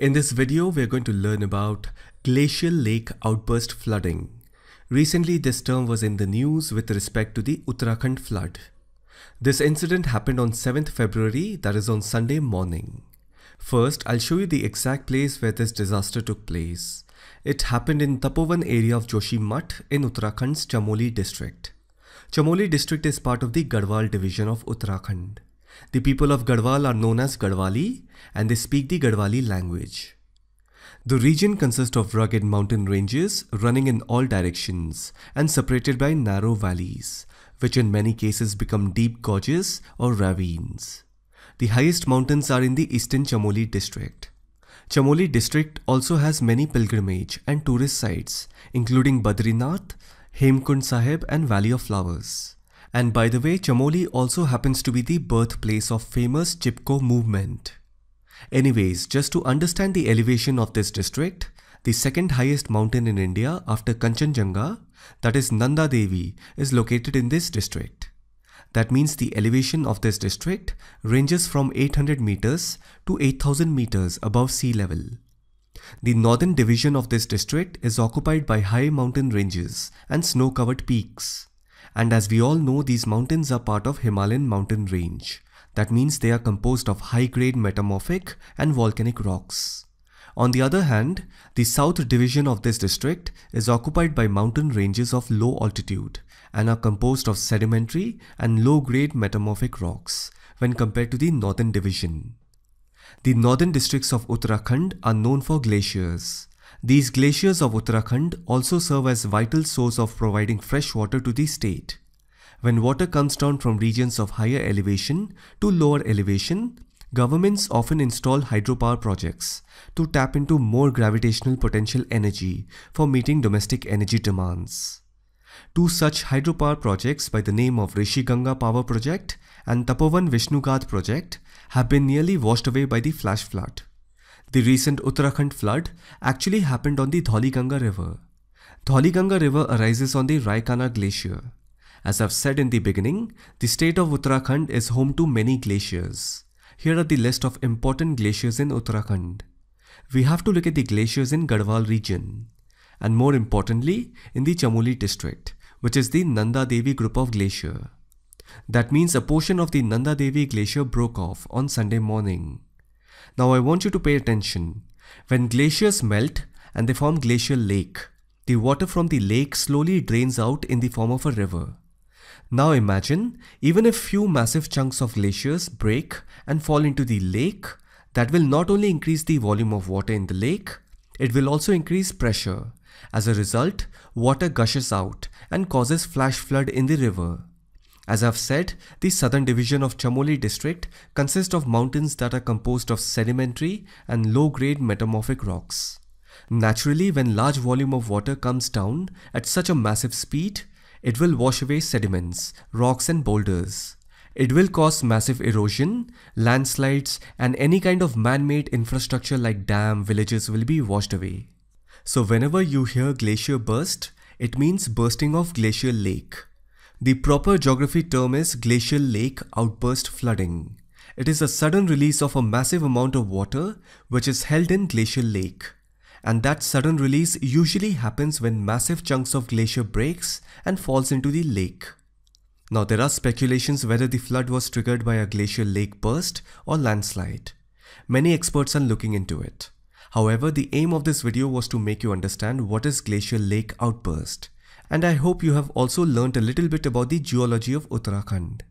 In this video, we're going to learn about glacial lake outburst flooding. Recently, this term was in the news with respect to the Uttarakhand flood. This incident happened on 7th February, that is on Sunday morning. First, I'll show you the exact place where this disaster took place. It happened in Tapovan area of Joshimath in Uttarakhand's Chamoli district. Chamoli district is part of the Garhwal division of Uttarakhand. The people of Garhwal are known as Garhwali and they speak the Garhwali language. The region consists of rugged mountain ranges running in all directions and separated by narrow valleys, which in many cases become deep gorges or ravines. The highest mountains are in the eastern Chamoli district. Chamoli district also has many pilgrimage and tourist sites, including Badrinath, Hemkund Sahib and Valley of Flowers. And by the way, Chamoli also happens to be the birthplace of famous Chipko movement. Anyways, just to understand the elevation of this district, the second highest mountain in India after Kanchenjunga, that is Nanda Devi, is located in this district. That means the elevation of this district ranges from 800 meters to 8000 meters above sea level. The northern division of this district is occupied by high mountain ranges and snow-covered peaks. And as we all know, these mountains are part of Himalayan mountain range. That means they are composed of high-grade metamorphic and volcanic rocks. On the other hand, the south division of this district is occupied by mountain ranges of low altitude and are composed of sedimentary and low-grade metamorphic rocks when compared to the northern division. The northern districts of Uttarakhand are known for glaciers. These glaciers of Uttarakhand also serve as vital source of providing fresh water to the state. When water comes down from regions of higher elevation to lower elevation, governments often install hydropower projects to tap into more gravitational potential energy for meeting domestic energy demands. Two such hydropower projects by the name of Rishi Ganga Power Project and Tapovan Vishnugad Project have been nearly washed away by the flash flood. The recent Uttarakhand flood actually happened on the Dhauliganga river. Dhauliganga river arises on the Raikana glacier. As I've said in the beginning, the state of Uttarakhand is home to many glaciers. Here are the list of important glaciers in Uttarakhand. We have to look at the glaciers in Garhwal region and more importantly in the Chamoli district which is the Nanda Devi group of glacier. That means a portion of the Nanda Devi glacier broke off on Sunday morning. Now I want you to pay attention. When glaciers melt and they form glacial lake, the water from the lake slowly drains out in the form of a river. Now imagine, even if few massive chunks of glaciers break and fall into the lake, that will not only increase the volume of water in the lake, it will also increase pressure. As a result, water gushes out and causes flash flood in the river. As I've said, the southern division of Chamoli district consists of mountains that are composed of sedimentary and low-grade metamorphic rocks. Naturally, when large volume of water comes down at such a massive speed, it will wash away sediments, rocks and boulders. It will cause massive erosion, landslides and any kind of man-made infrastructure like dam, villages will be washed away. So whenever you hear glacier burst, it means bursting of glacial lake. The proper geography term is glacial lake outburst flooding. It is a sudden release of a massive amount of water which is held in glacial lake. And that sudden release usually happens when massive chunks of glacier breaks and falls into the lake. Now there are speculations whether the flood was triggered by a glacial lake burst or landslide. Many experts are looking into it. However, the aim of this video was to make you understand what is glacial lake outburst and I hope you have also learnt a little bit about the geology of Uttarakhand.